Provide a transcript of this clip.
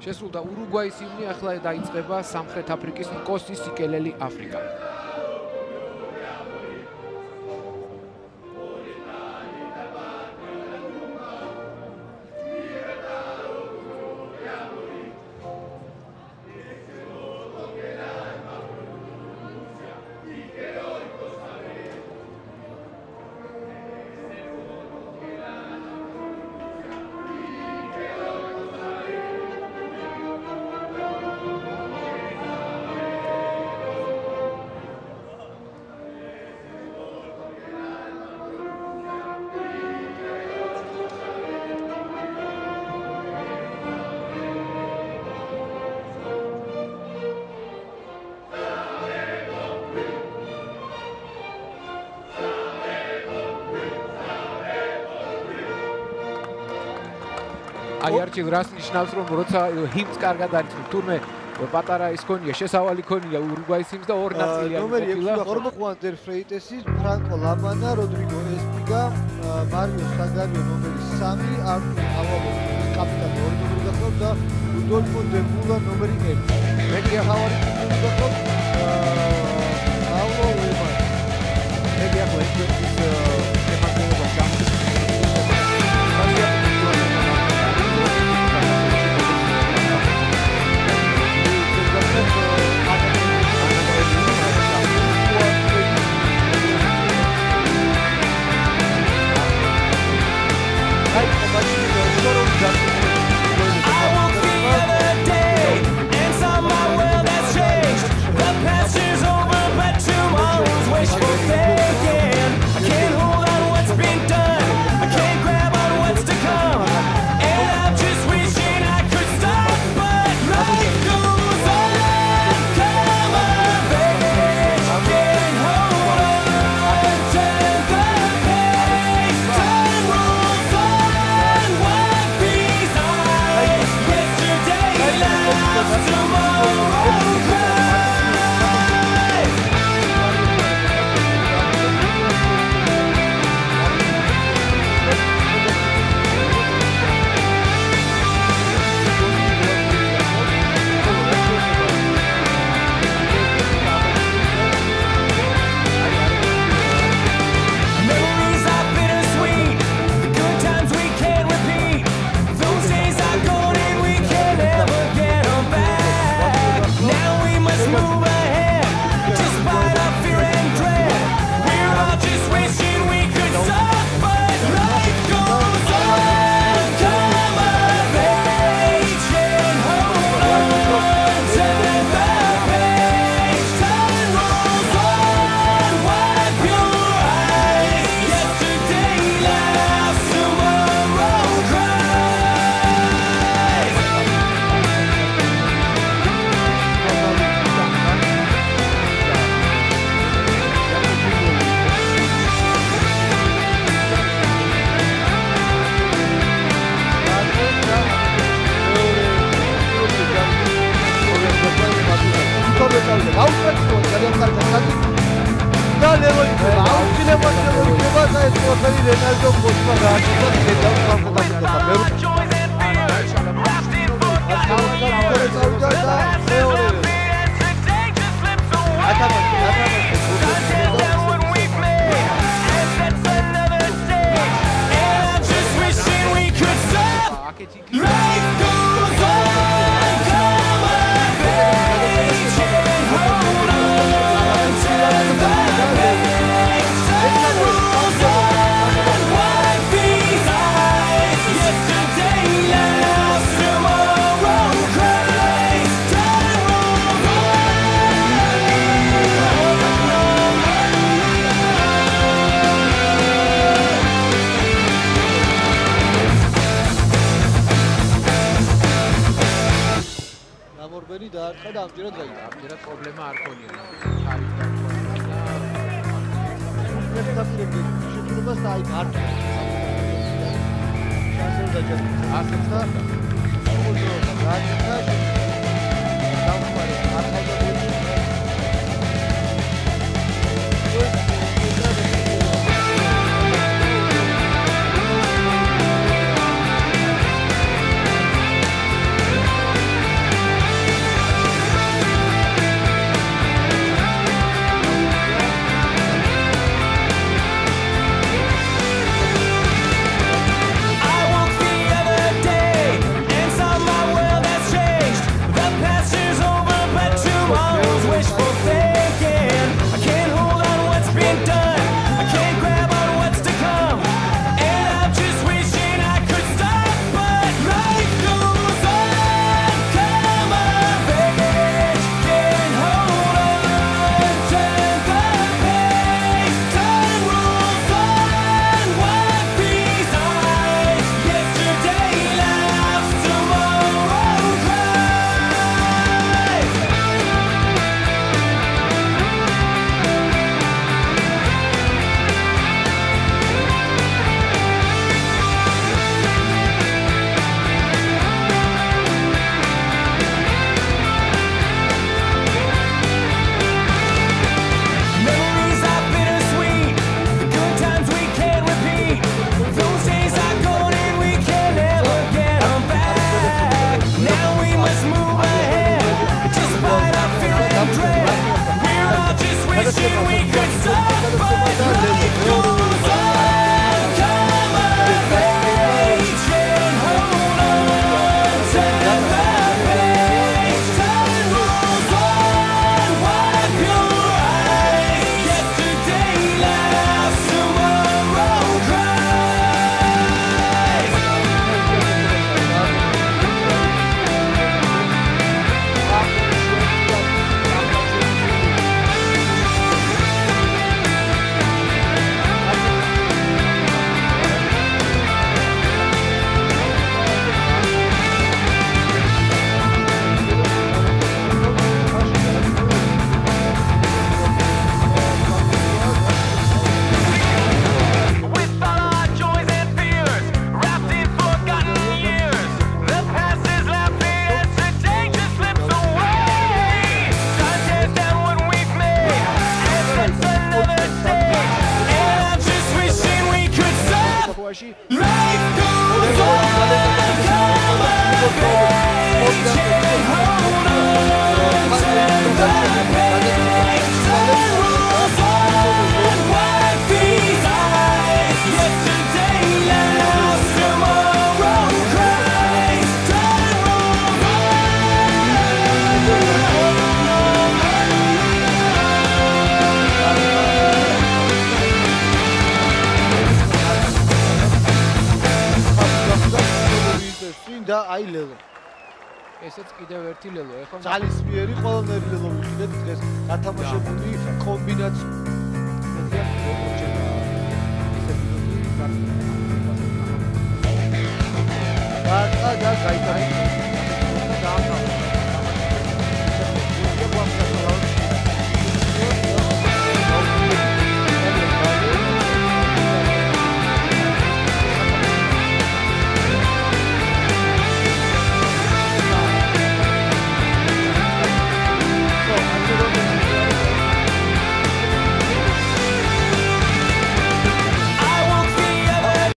შესრულდა ურუგვაის იმნი, ახლა დაიწყება სამხრეთ აფრიკის კოსის სიკელელი აფრიკა. აი არჩილ რას ნიშნავს რომ როცა ჰიმს კარგად არის თურმე პატარა ის ქონია შესავალი ქონია ურუგვაის ჰიმს და ორ ნაწილი არის ნომერი 6 ხორმო ხუან დერ ფრეიტესი ფრანკო ლამანა როდრიგო ესპიგა მარიო საგარიო ნომერი 3 არნო ავალო კაპიტანი ორი ნომერი გახლავთ და რუდოლფო დებულა ნომერი 1 მეგია ხავარი ნომერი გახლავთ ავალო უბა მეგია ხავარი და bakanıyla enerji boşuna rahatlıkla bir tedavuk farkında bulunmakta. ნამდვილად გაიგო. ნამდვილად პრობლემა არ ქონია. თავით დაკვა და დაპირებდი შეთანხმებას და აი გარდა ჩასევდა ჯერ ასეც და მოძრაობა გააკეთა ესეც კიდევ ერთი ლელო. ეხლა ძალისმიერი ყველანაირი ლელო ვიყიდეთ დღეს გათამაშებული კომბინაცია. მეტია როგორ ჩება ესე მინუტი და და გაიტანა